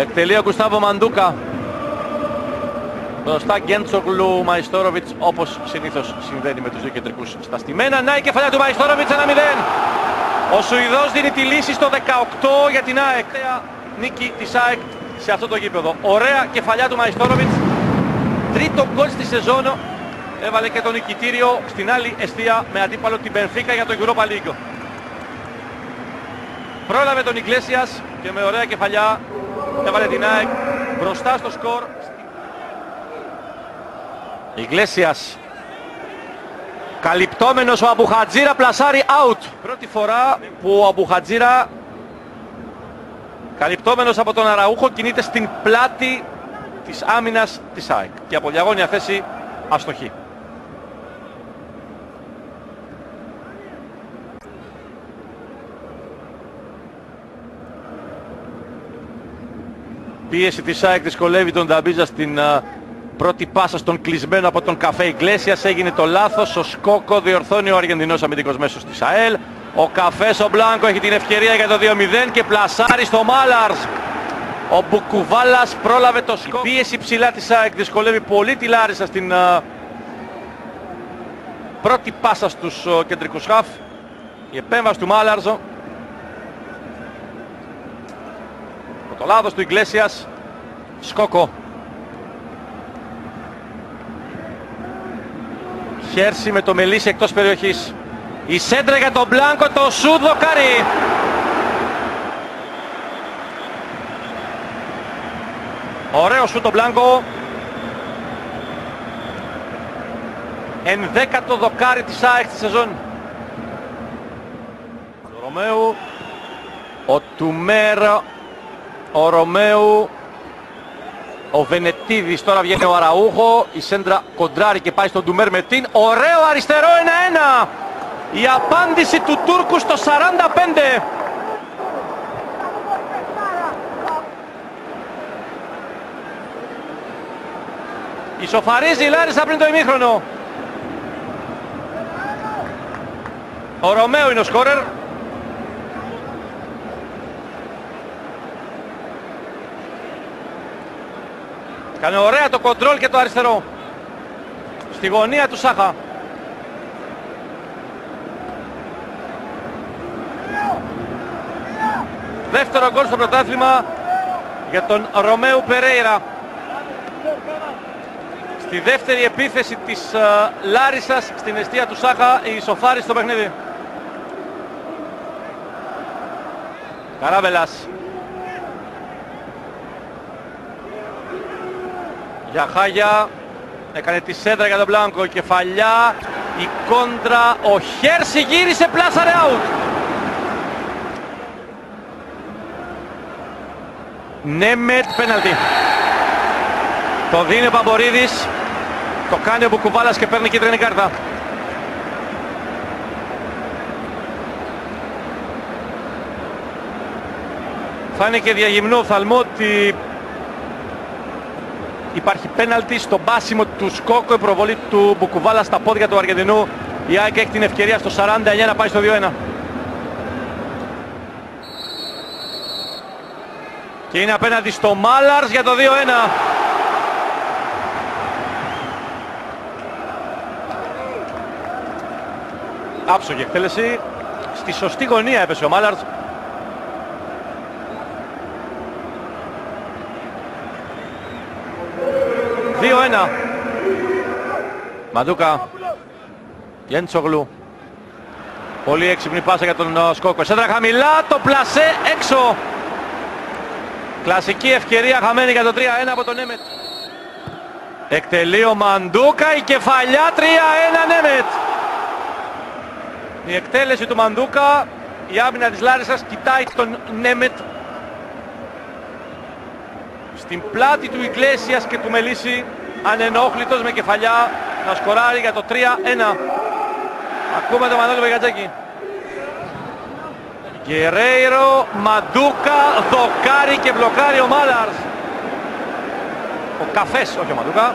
Εκτελεί ο Γκουστάβο Μαντούκα. Μπροστά Γκέντσογλου Μαϊστόροβιτς όπως συνήθως συμβαίνει με τους δύο κεντρικούς στα στημένα. Να η κεφαλιά του Μαϊστόροβιτς 1-0. Ο Σουηδός δίνει τη λύση στο 18 για την ΑΕΚ. Νίκη της ΑΕΚ σε αυτό το γήπεδο. Ωραία κεφαλιά του Μαϊστόροβιτς. Τρίτο γκολ στη σεζόν. Έβαλε και το νικητήριο στην άλλη αιστεία με αντίπαλο την Μπενφίκα για το Europa League. Πρόλαβε τον Ιγκλέσιας και με ωραία κεφαλιά έβαλε την ΑΕΚ μπροστά στο σκορ. Ιγκλέσιας καλυπτόμενος ο Αμπουχατζήρα πλασάρει out. Πρώτη φορά που ο Αμπουχατζήρα καλυπτόμενος από τον Αραούχο κινείται στην πλάτη της άμυνας της ΑΕΚ και από διαγώνια θέση αστοχή. Πίεση της ΑΕΚ δυσκολεύει τον Νταμπίζα στην α, πρώτη πάσα στον κλεισμένο από τον καφέ Ιγκλέσιας. Έγινε το λάθος. Ο Σκόκο διορθώνει ο Αργεντινός αμυντικός μέσος της ΑΕΛ. Ο καφές ο Μπλάνκο έχει την ευκαιρία για το 2-0 και πλασάρει στο Μάλαρς. Ο Μπουκουβάλας πρόλαβε το σκόκο. Η πίεση ψηλά της ΑΕΚ δυσκολεύει πολύ τη Λάρισα στην α, πρώτη πάσα στους α, κεντρικούς χαφ. Η επέμβαση του Μάλαρζο. Το λάθος του Ιγκλέσιας. Σκόκο. Χέρση με το Μελίσι εκτός περιοχής. Η σέντρα για τον Μπλάνκο, το σούτ δοκάρι. Ωραίο σούτ το Μπλάνκο. Ενδέκατο δοκάρι της ΑΕΚ στη σεζόν. Ο Ρωμαίου. Ο Τουμέρ. Ο Ρωμαίου. Ο Βενετίδης τώρα βγαίνει ο Αραούχο. Η σέντρα κοντράρει και πάει στον Τουμέρ με την. Ωραίο αριστερό 1-1. Η απάντηση του Τούρκου στο 45. Ισοφαρίζει η Λάρισα πριν το ημίχρονο. Ο Ρομέου είναι ο σκόρερ. Κάνει ωραία το κοντρόλ και το αριστερό. Στη γωνία του Σάχα. Δεύτερο γκολ στο πρωτάθλημα για τον Ρομέου Περέιρα. Στη δεύτερη επίθεση της ε, Λάρισας στην εστία του Σάχα ισοφαρίζει στο παιχνίδι. Καράβελας. Για Χάγια. Έκανε τη σέντρα για τον Μπλάνκο. Η κεφαλιά. Η κόντρα. Ο Χέρση γύρισε πλάσαρε out. Νέμετ πέναλτι. Το δίνει ο Παμπορίδης. Το κάνει ο Μπουκουβάλας και παίρνει κίτρινη κάρτα. Φάνηκε διαγυμνό οφθαλμό ότι υπάρχει πέναλτι στο μπάσιμο του Σκόκο, η προβολή του Μπουκουβάλα στα πόδια του Αργεντινού. Η ΑΕΚ έχει την ευκαιρία στο 49 να πάει στο 2-1. Και είναι απέναντι στο Μάλαρς για το 2-1. Άψογη εκτέλεση. Στη σωστή γωνία έπεσε ο Μάλαρς. Δύο ένα. Μαντούκα. Γέντσογλου. Πολύ έξυπνη πάσα για τον uh, Σκόκο. Σέντρα χαμηλά, το πλασέ έξω. Κλασική ευκαιρία χαμένη για το 3-1 από τον Νέμετ. Εκτελεί ο Μαντούκα, η κεφαλιά 3-1 Νέμετ. Η εκτέλεση του Μαντούκα, η άμυνα της Λάρισας κοιτάει τον Νέμετ. Στην πλάτη του Ιγκλέσιας και του Μελίση, ανενόχλητος με κεφαλιά, να σκοράρει για το 3-1. Ακούμε το Μανώλη Βεγατζάκη. Γκερέιρο, Μαντούκα, δοκάρι και μπλοκάρει ο Μάλαρς. Ο Καφές, όχι ο Μαντούκα.